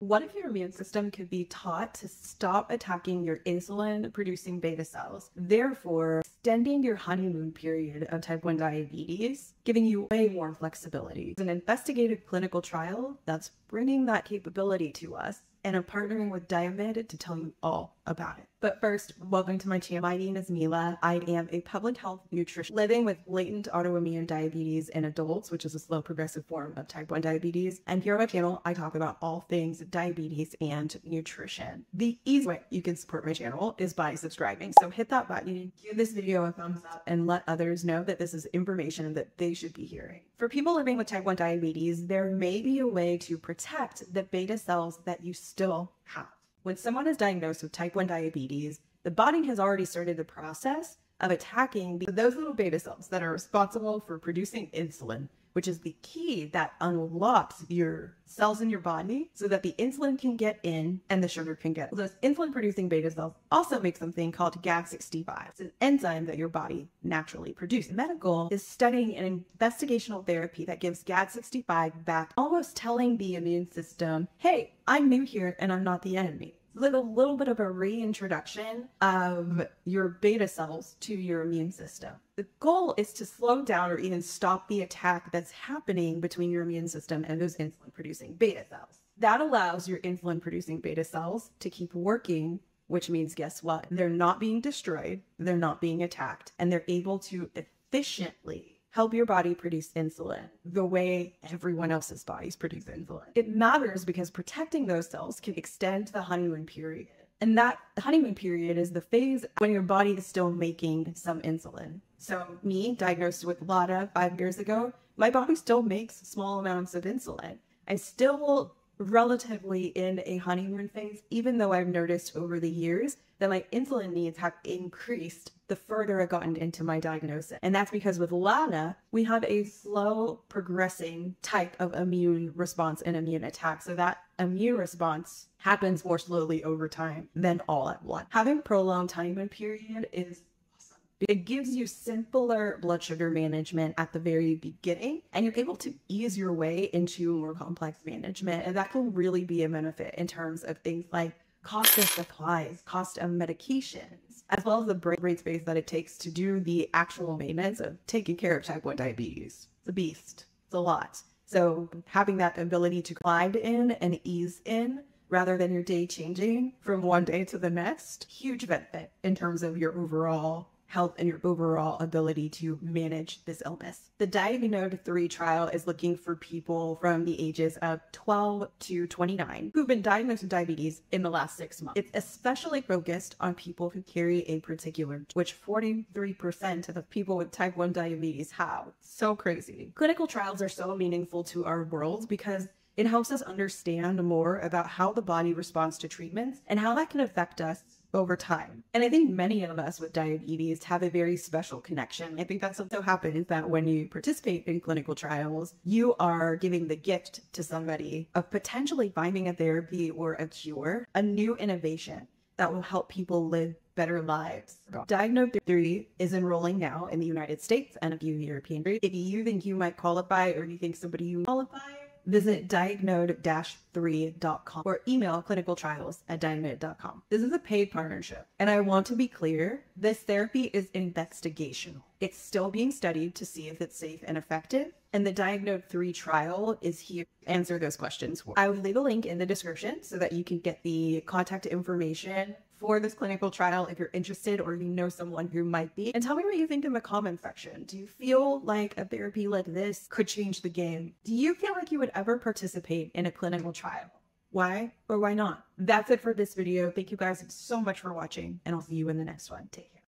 What if your immune system could be taught to stop attacking your insulin producing beta cells, therefore extending your honeymoon period of type 1 diabetes, giving you way more flexibility? It's an investigative clinical trial that's bringing that capability to us, and I'm partnering with Diamyd to tell you all about it. But first, welcome to my channel. My name is Mila. I am a public health nutrition living with latent autoimmune diabetes in adults, which is a slow progressive form of type 1 diabetes. And here on my channel, I talk about all things diabetes and nutrition. The easy way you can support my channel is by subscribing. So hit that button, give this video a thumbs up, and let others know that this is information that they should be hearing. For people living with type 1 diabetes, there may be a way to protect the beta cells that you still have. When someone is diagnosed with type 1 diabetes, the body has already started the process of attacking those little beta cells that are responsible for producing insulin, which is the key that unlocks your cells in your body so that the insulin can get in and the sugar can get. Those insulin producing beta cells also make something called GAD65. It's an enzyme that your body naturally produces. Medical is studying an investigational therapy that gives GAD65 back, almost telling the immune system, hey, I'm new here and I'm not the enemy with a little bit of a reintroduction of your beta cells to your immune system. The goal is to slow down or even stop the attack that's happening between your immune system and those insulin producing beta cells. That allows your insulin producing beta cells to keep working, which means guess what? They're not being destroyed, they're not being attacked, and they're able to efficiently help your body produce insulin the way everyone else's bodies produce insulin. It matters because protecting those cells can extend the honeymoon period. And that honeymoon period is the phase when your body is still making some insulin. So, me, diagnosed with LADA five years ago, my body still makes small amounts of insulin. I still relatively in a honeymoon phase, even though I've noticed over the years that my insulin needs have increased the further I've gotten into my diagnosis. And that's because with LADA, we have a slow progressing type of immune response and immune attack. So that immune response happens more slowly over time than all at once. Having prolonged honeymoon period is it gives you simpler blood sugar management at the very beginning, and you're able to ease your way into more complex management. And that can really be a benefit in terms of things like cost of supplies, cost of medications, as well as the brain space that it takes to do the actual maintenance of taking care of type 1 diabetes. It's a beast. It's a lot. So having that ability to glide in and ease in rather than your day changing from one day to the next, huge benefit in terms of your overall health and your overall ability to manage this illness. The Diagnode 3 trial is looking for people from the ages of 12 to 29 who've been diagnosed with diabetes in the last six months. It's especially focused on people who carry a particular, which 43% of the people with type 1 diabetes have. So crazy. Clinical trials are so meaningful to our world because it helps us understand more about how the body responds to treatments and how that can affect us over time. And I think many of us with diabetes have a very special connection. I think that's what so happens that when you participate in clinical trials, you are giving the gift to somebody of potentially finding a therapy or a cure, a new innovation that will help people live better lives. Diagnode 3 is enrolling now in the United States and a few European countries. If you think you might qualify or you think somebody you qualify, visit diagnode-3.com or email clinicaltrials at diamyd.com. This is a paid partnership, and I want to be clear, this therapy is investigational. It's still being studied to see if it's safe and effective, and the Diagnode 3 trial is here to answer those questions. I will leave a link in the description so that you can get the contact information for this clinical trial if you're interested or you know someone who might be. And tell me what you think in the comment section. Do you feel like a therapy like this could change the game? Do you feel like you would ever participate in a clinical trial? Why or why not? That's it for this video. Thank you guys so much for watching and I'll see you in the next one. Take care.